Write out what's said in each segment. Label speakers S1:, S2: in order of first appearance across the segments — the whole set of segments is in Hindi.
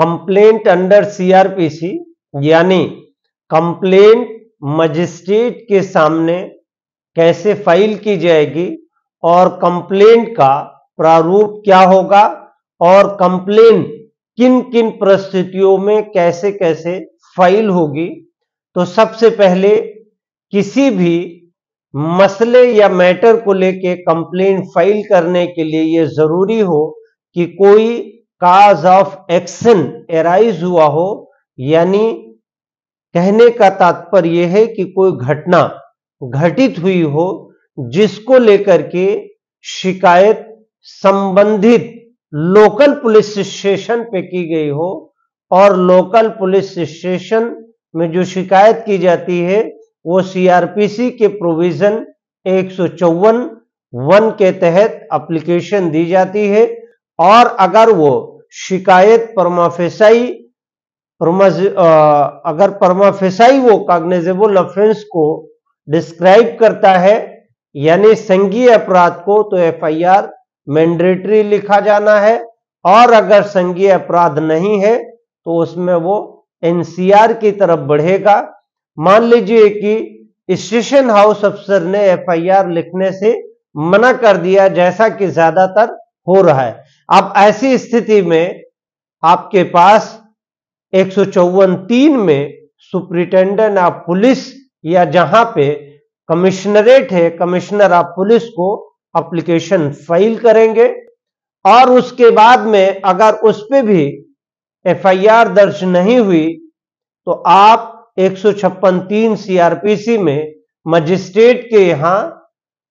S1: कंप्लेंट अंडर सीआरपीसी यानी कंप्लेंट मजिस्ट्रेट के सामने कैसे फ़ाइल की जाएगी और कंप्लेंट का प्रारूप क्या होगा और कंप्लेंट किन किन परिस्थितियों में कैसे कैसे फ़ाइल होगी। तो सबसे पहले किसी भी मसले या मैटर को लेके कंप्लेंट फ़ाइल करने के लिए यह ज़रूरी हो कि कोई काज ऑफ़ एक्शन एराइज हुआ हो, यानी कहने का तात्पर्य यह है कि कोई घटना घटित हुई हो, जिसको लेकर के शिकायत संबंधित लोकल पुलिस स्टेशन पे की गई हो, और लोकल पुलिस स्टेशन में जो शिकायत की जाती है, वो सीआरपीसी के प्रोविज़न एक वन के तहत एप्लीकेशन दी जाती है, और अगर वो शिकायत परमाफेसाई अगर परमाफेसाई वो कॉग्निजेबल ऑफेंस को डिस्क्राइब करता है, यानी संघीय अपराध को तो एफआईआर मैंडेटरी लिखा जाना है, और अगर संघीय अपराध नहीं है तो उसमें वो एनसीआर की तरफ़ बढ़ेगा। मान लीजिए कि स्टेशन हाउस अफसर ने एफआईआर लिखने से मना कर दिया, जैसा कि ज़्यादातर हो रहा है। अब ऐसी स्थिति में आपके पास एक तीन में सुप्रिंटेंडेंट ऑफ़ पुलिस या जहाँ पे कमिश्नरेट है, कमिश्नर ऑफ़ पुलिस को एप्लीकेशन फ़ाइल करेंगे और उसके बाद में अगर उस पर भी एफआईआर दर्ज नहीं हुई तो आप एक सौ तीन सीआरपीसी में मजिस्ट्रेट के यहाँ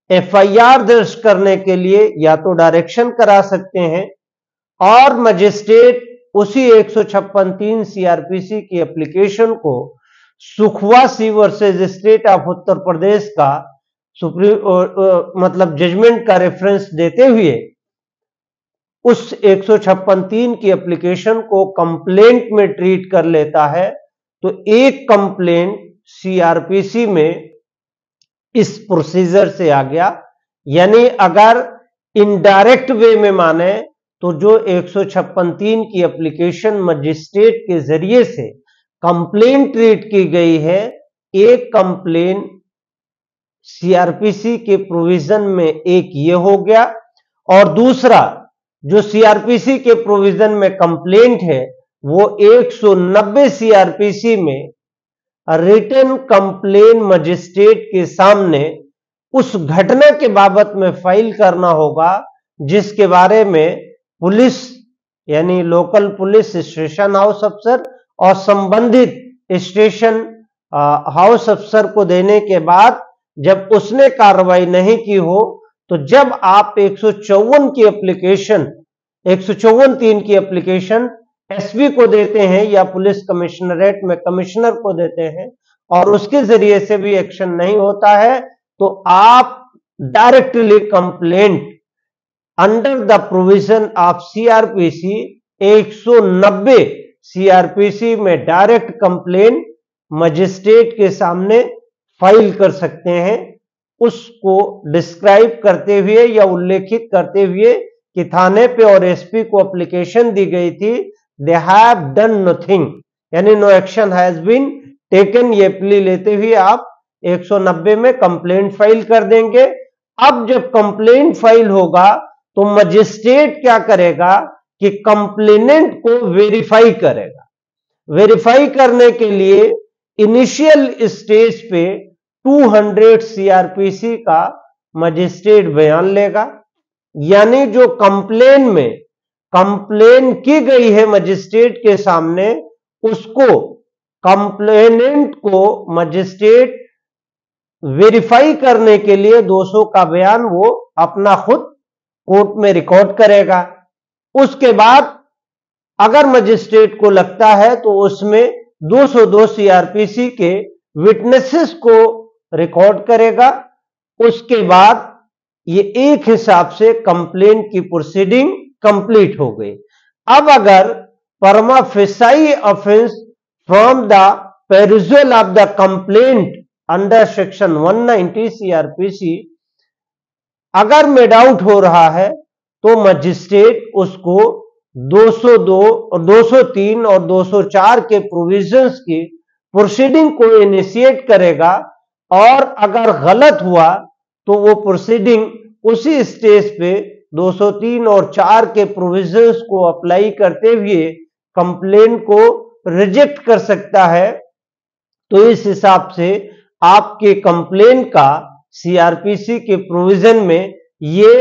S1: एफआईआर दर्ज करने के लिए या तो डायरेक्शन करा सकते हैं और मजिस्ट्रेट उसी एक सौ छप्पन तीन सीआरपीसी की एप्लीकेशन को सुखवा सी versus state of Uttar Pradesh का सुप्रीम मतलब जजमेंट का रेफरेंस देते हुए उस एक सौ छप्पन तीन की एप्लीकेशन को कंप्लेंट में ट्रीट कर लेता है तो एक कंप्लेंट सीआरपीसी में इस प्रोसीजर से आ गया। यानी अगर इनडायरेक्ट वे में माने तो जो एक सौ तीन की एप्लीकेशन मजिस्ट्रेट के ज़रिए से कंप्लेन ट्रीट की गई है, एक कंप्लेन सीआरपीसी के प्रोविज़न में एक ये हो गया। और दूसरा, जो सीआरपीसी के प्रोविज़न में कंप्लेंट है, वो 190 सीआरपीसी में रिटर्न कंप्लेन मजिस्ट्रेट के सामने उस घटना के बाबत में फ़ाइल करना होगा, जिसके बारे में पुलिस, यानी लोकल पुलिस स्टेशन हाउस अफसर और संबंधित स्टेशन हाउस अफसर को देने के बाद जब उसने कार्रवाई नहीं की हो तो जब आप एक सौ चौवन की एप्लीकेशन एक तीन की एप्लीकेशन एसपी को देते हैं या पुलिस कमिश्नरेट में कमिश्नर को देते हैं और उसके ज़रिए से भी एक्शन नहीं होता है तो आप directly complaint under the provision of CrPC 190 CrPC में डायरेक्ट कंप्लेन मजिस्ट्रेट के सामने फ़ाइल कर सकते हैं। उसको डिस्क्राइब करते हुए या उल्लेखित करते हुए कि थाने पे और एसपी को एप्लीकेशन दी गई थी दे हैव डन नथिंग यानी no action has been taken ये प्ली लेते हुए आप 190 में कंप्लेंट फ़ाइल कर देंगे। अब जब कंप्लेंट फ़ाइल होगा तो मजिस्ट्रेट क्या करेगा कि कंप्लेनेंट को वेरीफाई करेगा। वेरीफाई करने के लिए इनिशियल स्टेज पे 200 सीआरपीसी का मजिस्ट्रेट बयान लेगा। यानी जो कंप्लेन में कंप्लेन की गई है मजिस्ट्रेट के सामने, उसको कंप्लेनेंट को मजिस्ट्रेट वेरीफाई करने के लिए 200 का बयान वो अपना खुद कोर्ट में रिकॉर्ड करेगा। उसके बाद अगर मजिस्ट्रेट को लगता है तो उसमें 202 सीआरपीसी के विटनेसेस को रिकॉर्ड करेगा। उसके बाद ये एक हिसाब से कंप्लेंट की प्रोसीडिंग कंप्लीट हो गई। अब अगर prima facie offence from the perusal of the complaint under section 190 CrPC अगर मेड आउट हो रहा है तो मजिस्ट्रेट उसको 202 और 203 और 204 के प्रोविजंस की प्रोसीडिंग को इनिशिएट करेगा और अगर गलत हुआ तो वो प्रोसीडिंग उसी स्टेज पे 203 और 4 के प्रोविजंस को अप्लाई करते हुए कंप्लेन को रिजेक्ट कर सकता है तो इस हिसाब से आपके कंप्लेन का सीआरपीसी के प्रोविज़न में ये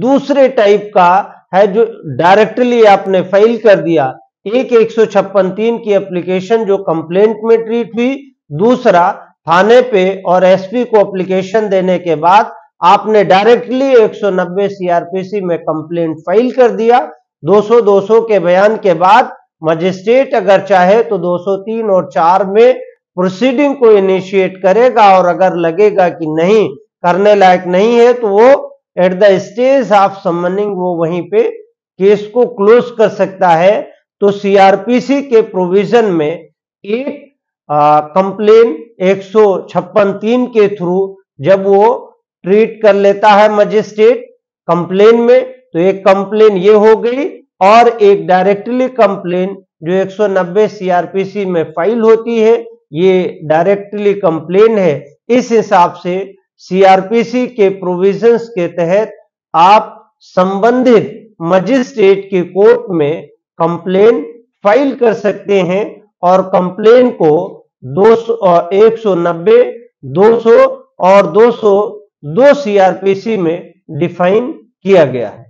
S1: दूसरे टाइप का है जो डायरेक्टली आपने फ़ाइल कर दिया। एक एक सौ छप्पन तीन की एप्लीकेशन जो कंप्लेंट में ट्रीट हुई, दूसरा थाने पे और एसपी को एप्लीकेशन देने के बाद आपने डायरेक्टली 190 सीआरपीसी में कंप्लेंट फ़ाइल कर दिया। 200 200 के बयान के बाद मजिस्ट्रेट अगर चाहे तो 203 और 4 में प्रोसीडिंग को इनिशिएट करेगा और अगर लगेगा कि नहीं, करने लायक नहीं है तो वो at the stage of summoning वो वहीं पे केस को क्लोज कर सकता है। तो सीआरपीसी के प्रोविज़न में एक कंप्लेन एक तीन के थ्रू जब वो ट्रीट कर लेता है मजिस्ट्रेट कंप्लेन में तो एक कंप्लेन ये हो गई और एक डायरेक्टली कंप्लेन जो 190 सीआरपीसी में फ़ाइल होती है, ये डायरेक्टली कंप्लेन है। इस हिसाब से सीआरपीसी के प्रोविजंस के तहत आप संबंधित मजिस्ट्रेट की कोर्ट में कंप्लेन फ़ाइल कर सकते हैं और कंप्लेन को 200 190 200 और 202 सीआरपीसी में डिफाइन किया गया है।